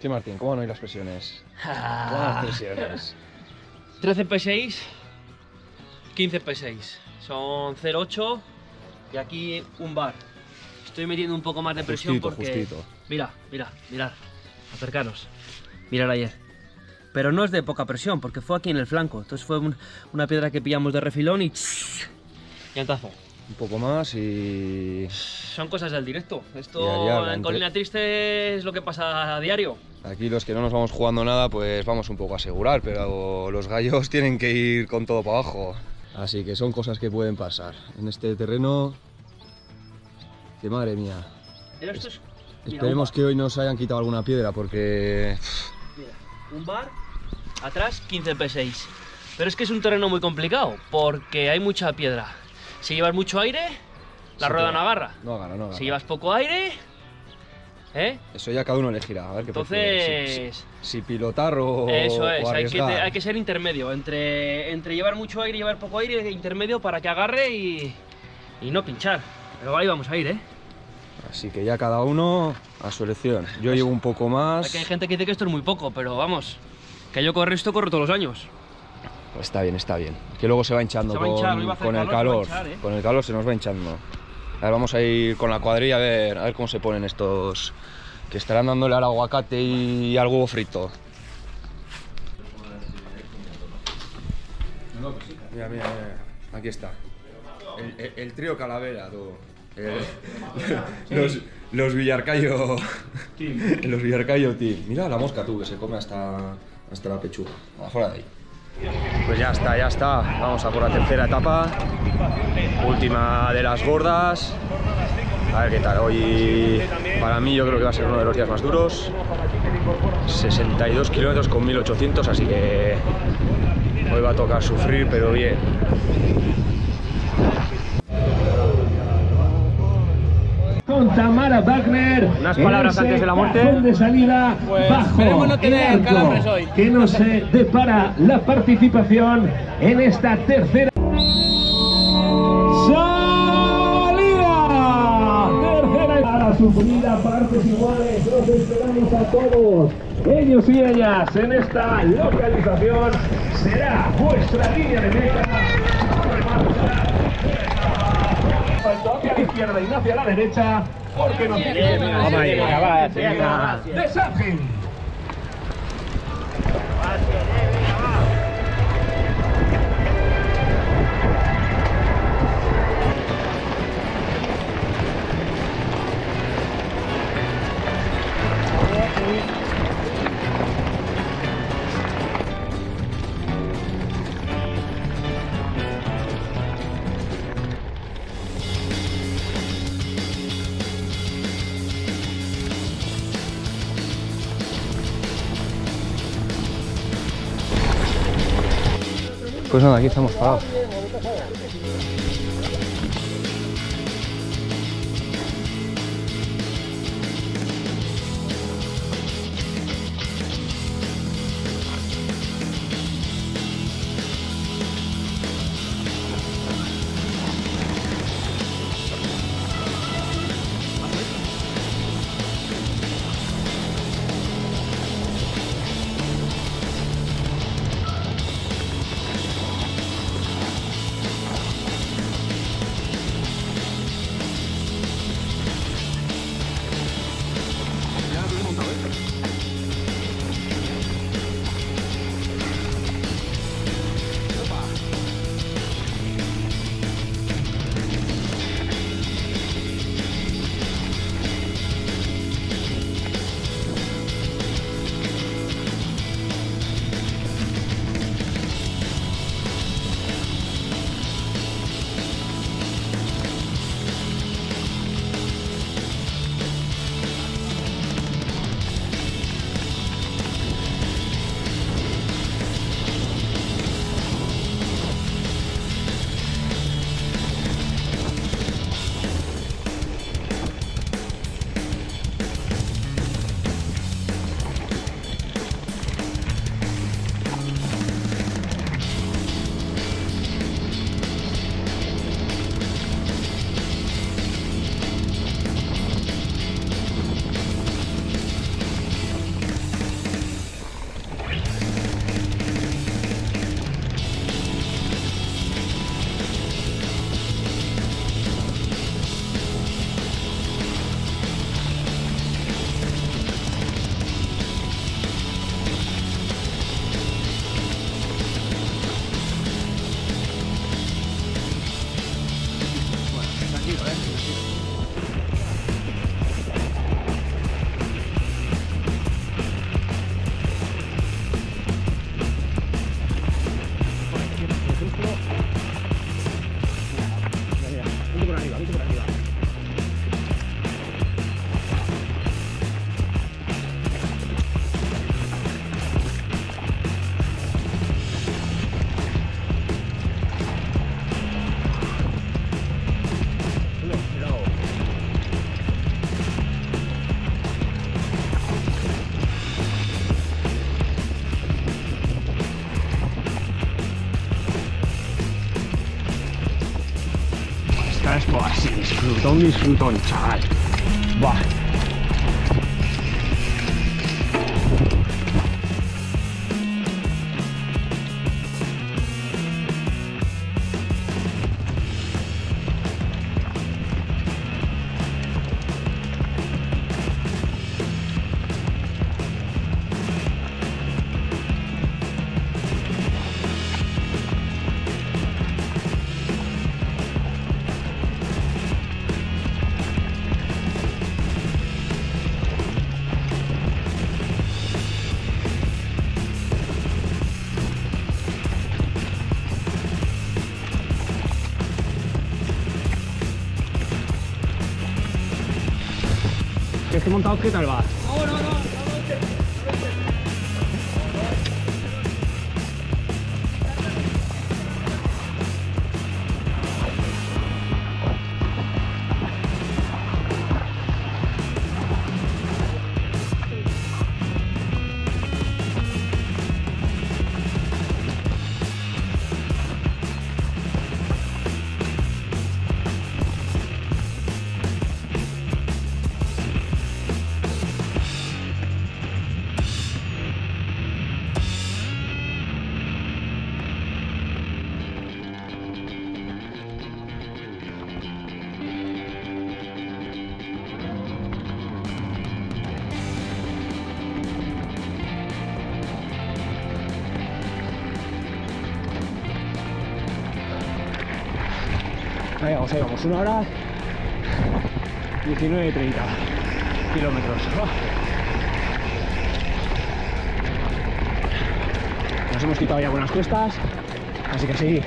Sí, Martín, ¿cómo no hay las presiones? Buenas presiones. 13 P6, 15 P6. Son 0,8 y aquí un bar. Estoy metiendo un poco más de presión Justito, porque... justito. Mira, mira, mirad. Acercaros. Mirar ayer. Pero no es de poca presión, porque fue aquí en el flanco. Entonces fue un- una piedra que pillamos de refilón y... Llantazo. Un poco más y... Son cosas del directo. Esto en Colina Triste es lo que pasa a diario. Aquí los que no nos vamos jugando nada, pues vamos un poco a asegurar, pero los gallos tienen que ir con todo para abajo. Así que son cosas que pueden pasar. En este terreno... Que madre mía. Pero esto es... mira, Esperemos que hoy nos hayan quitado alguna piedra porque... mira, un bar, atrás 15 P6. Pero es que es un terreno muy complicado, porque hay mucha piedra. Si llevas mucho aire, la Se rueda no agarra. No agarra, no agarra. Si llevas poco aire, ¿eh? Eso ya cada uno elegirá, a ver qué prefiere. Si- Entonces... Si, si pilotar o Eso es, o hay que, hay ser intermedio, entre, entre llevar mucho aire y llevar poco aire, intermedio para que agarre y, y no pinchar. Pero ahí vamos a ir, ¿eh? Así que ya cada uno a su elección. Yo llevo un poco más. Aquí hay gente que dice que esto es muy poco, pero vamos, que yo corro esto corro todos los años. Pues está bien, está bien. Que luego se va hinchando Se va a con, hinchar, con el calor, calor. hinchar, ¿eh? Con el calor se nos va hinchando. A ver, vamos a ir con la cuadrilla a ver, a ver cómo se ponen estos. Que estarán dándole al aguacate y al huevo frito. Mira, mira, mira. Aquí está. El, el- el trío Calavera, tú. El- los, los Villarcayo. los Villarcayo Team. Mira la mosca tú, que se come hasta, hasta la pechuga. Afuera de ahí. Pues ya está, ya está. Vamos a por la tercera etapa. Última de las gordas. A ver qué tal. Hoy, para mí, yo creo que va a ser uno de los días más duros. 62 kilómetros con 1800, así que hoy va a tocar sufrir, pero bien. Tamara Wagner. Unas palabras antes de la muerte. de salida Pues bajo no tener el hoy. Que nos eh, depara la participación en esta tercera salida. Tercera para su unida, partes iguales. Los esperamos a todos. Ellos y ellas en esta localización será vuestra línea de meta. Faltó hacia la izquierda y no hacia la derecha, porque nos tiene de Sargent. Pues nada, aquí estamos parados. Disfrutón, disfrutón, chaval. Buah. Este 本当は食え vamos, ahí vamos, una hora 19.30 kilómetros. Buah. Nos hemos quitado ya buenas cuestas, así que sí.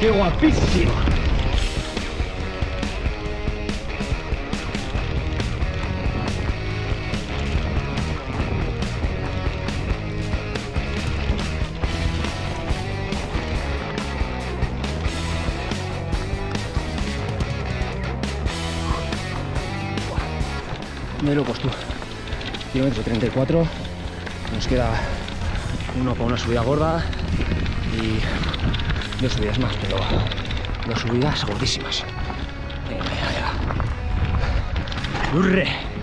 ¡Qué guapísimo! de locos tú. Kilómetro 34. Nos queda uno con una subida gorda y dos subidas más, pero dos subidas gordísimas. Venga, venga, venga. ¡Urre!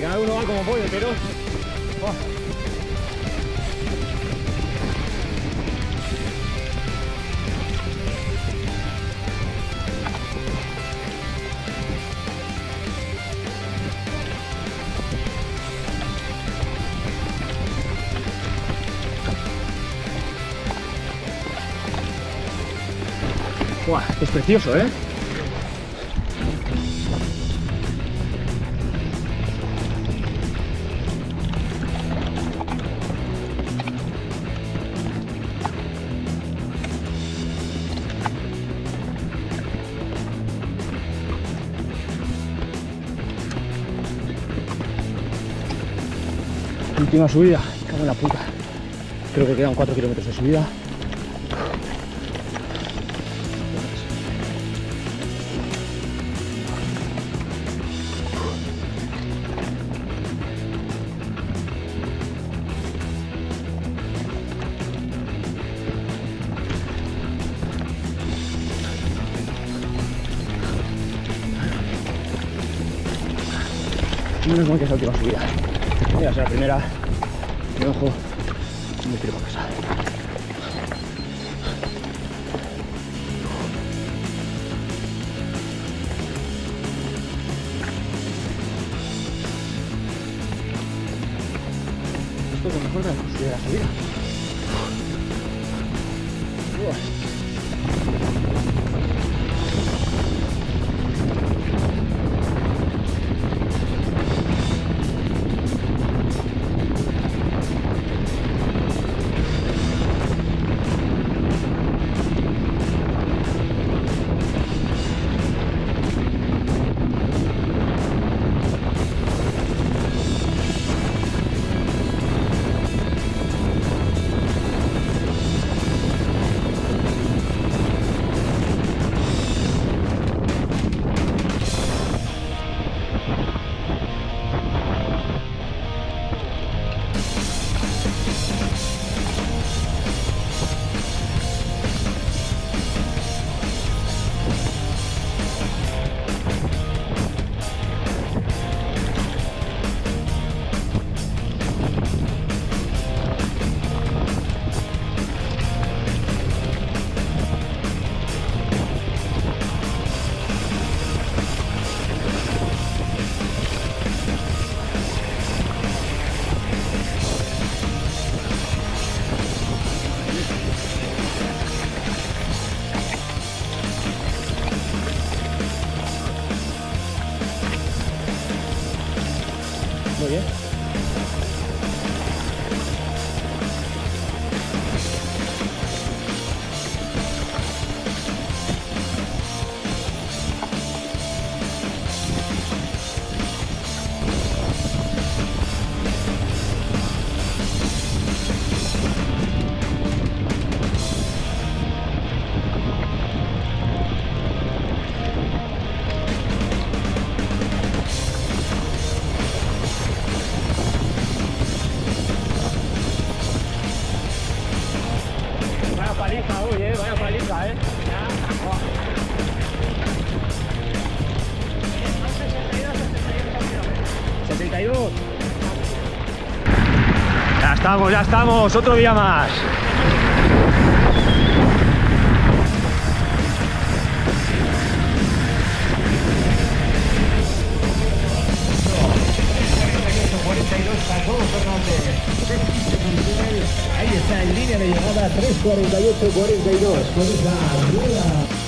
Cada uno va como puede, pero. Buah, es precioso, ¿eh? Última subida, cago en la puta. Creo que quedan 4 kilómetros de subida. menos mal que es la última subida. Mira, es la primera. Y ojo, me tiro para casa. Esto es lo mejor de la de ya estamos. Otro día más. Ahí está en línea de llegada 3.48.42 con esa rueda.